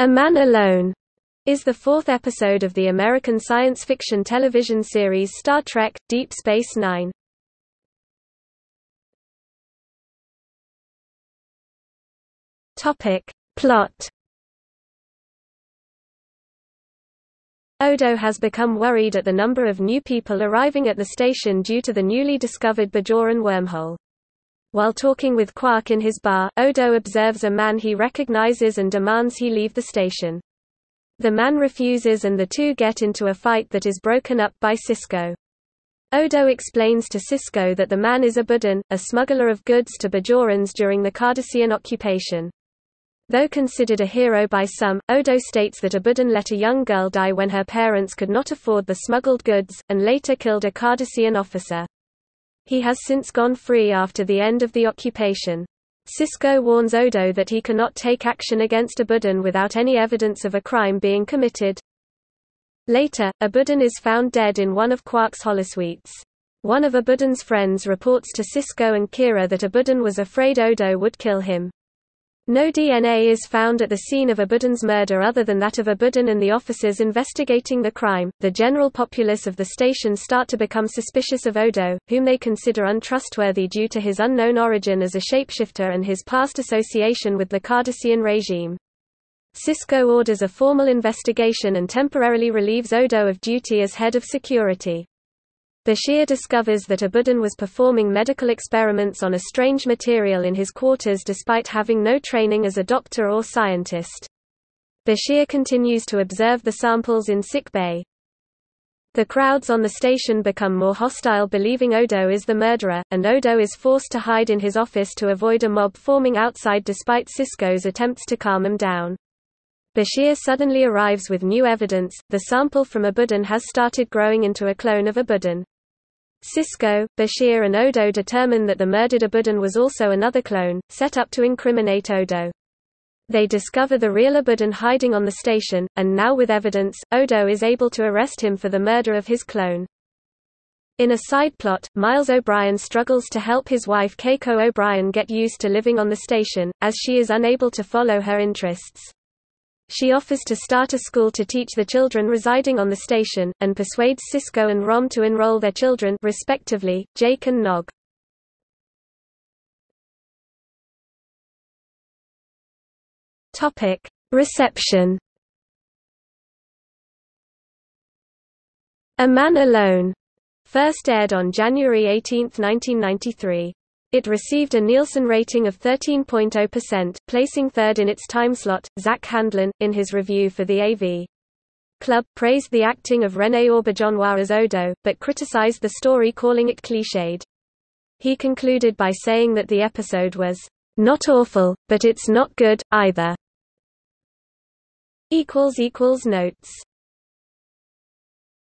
A Man Alone is the fourth episode of the American science fiction television series Star Trek – Deep Space Nine. Plot Odo has become worried at the number of new people arriving at the station due to the newly discovered Bajoran wormhole. While talking with Quark in his bar, Odo observes a man he recognizes and demands he leave the station. The man refuses and the two get into a fight that is broken up by Sisko. Odo explains to Sisko that the man is a Ibudan, a smuggler of goods to Bajorans during the Cardassian occupation. Though considered a hero by some, Odo states that Ibudan let a young girl die when her parents could not afford the smuggled goods, and later killed a Cardassian officer. He has since gone free after the end of the occupation. Sisko warns Odo that he cannot take action against Ibudan without any evidence of a crime being committed. Later, Ibudan is found dead in one of Quark's holosuites. One of Ibudan's friends reports to Sisko and Kira that Ibudan was afraid Odo would kill him. No DNA is found at the scene of Ibudan's murder other than that of Ibudan and the officers investigating the crime. The general populace of the station start to become suspicious of Odo, whom they consider untrustworthy due to his unknown origin as a shapeshifter and his past association with the Cardassian regime. Sisko orders a formal investigation and temporarily relieves Odo of duty as head of security. Bashir discovers that Ibudan was performing medical experiments on a strange material in his quarters despite having no training as a doctor or scientist. Bashir continues to observe the samples in sick bay. The crowds on the station become more hostile believing Odo is the murderer, and Odo is forced to hide in his office to avoid a mob forming outside despite Sisko's attempts to calm him down. Bashir suddenly arrives with new evidence, the sample from Ibudan has started growing into a clone of Ibudan. Sisko, Bashir and Odo determine that the murdered Ibudan was also another clone, set up to incriminate Odo. They discover the real Ibudan hiding on the station, and now with evidence, Odo is able to arrest him for the murder of his clone. In a side plot, Miles O'Brien struggles to help his wife Keiko O'Brien get used to living on the station, as she is unable to follow her interests. She offers to start a school to teach the children residing on the station, and persuades Sisko and Rom to enroll their children respectively, Jake and Nog. Reception. A Man Alone first aired on January 18, 1993. It received a Nielsen rating of 13.0%, placing third in its timeslot. Zack Handlen, in his review for the AV Club, praised the acting of René Auberjonois as Odo, but criticized the story calling it cliched. He concluded by saying that the episode was not awful, but it's not good, either. Notes